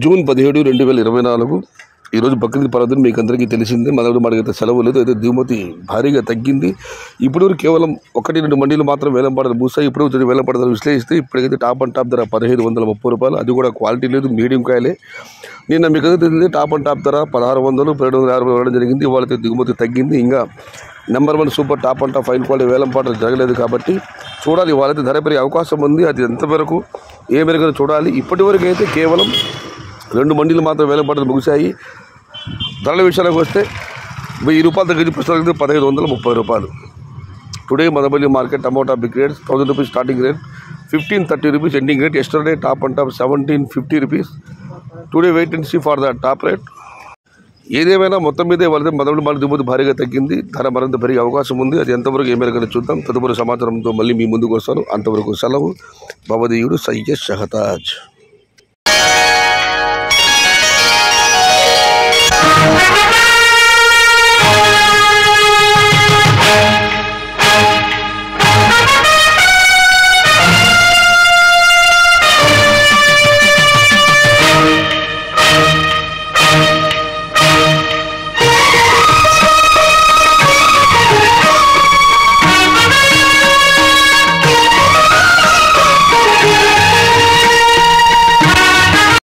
June పదిహేడు రెండు వేల ఇరవై నాలుగు. ఈరోజు బక్రీద్ పర్వదిన మీకు అందరికీ తెలిసింది మొదటి మనకైతే సెలవు లేదు. అయితే దిగుమతి భారీగా తగ్గింది. ఇప్పుడు కేవలం ఒకటి రెండు మండీలు మాత్రం వేలం పడదు మూసాయి. ఇప్పుడు రెండు వేలం పడదని విశ్లేషిస్తే ఇప్పటికైతే టాప్ అండ్ టాప్ ధర పదిహేను వందల ముప్పై రూపాయలు. అది కూడా క్వాలిటీ లేదు మీడియం కాయలే. నిన్న మీకు అయితే తెలిసింది టాప్ అండ్ టాప్ ధర పదహారు వందలు పన్నెండు వందల యాభై వేయడం జరిగింది. ఇవాళ దిగుమతి తగ్గింది. ఇంకా number one super top and top fine quality వేలం పాటలు జరగలేదు కాబట్టి చూడాలి. వాళ్ళైతే ధర పెరిగే అవకాశం ఉంది. అది ఎంతవరకు ఏ మేరకు చూడాలి. ఇప్పటి వరకు అయితే కేవలం రెండు మండీలు మాత్రం వేల పాటలు ముగిశాయి. ధరల విషయానికి వస్తే వెయ్యి రూపాయల దగ్గర ప్రస్తుతం పదహైదు వందల ముప్పై రూపాయలు. Today Madanapalle market tomato big rate thousand rupees starting rate fifteen thirty rupees ending rate yesterday top and top seventeen fifty rupees. Today wait and see for the top rate. ఏదేమైనా మొత్తం మీదే వాళ్ళది మొదటి మన దిగుమతి భారీగా తగ్గింది. ధర మరింత పెరిగే అవకాశం ఉంది. అది ఎంతవరకు ఏ చూద్దాం. తదుపరి సమాచారంతో మళ్ళీ మీ ముందుకు వస్తాను. అంతవరకు సెలవు. భవదీయుడు సయ్య షహతాజ్.